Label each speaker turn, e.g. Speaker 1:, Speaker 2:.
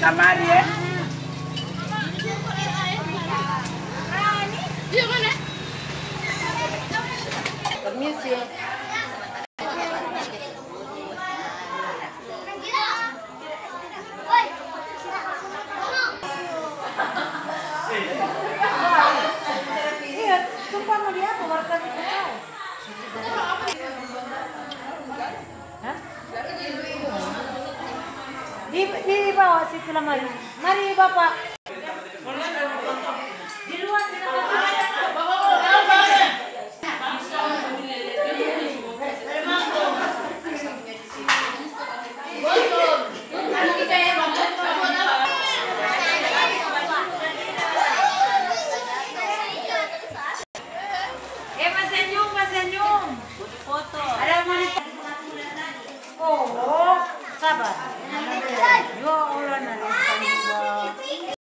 Speaker 1: Kamari
Speaker 2: iya, ya. Permisi. Di, di bawah situ lah mari. Mari Bapak. Di luar Senyum, Senyum. Oh, Tá Acaba.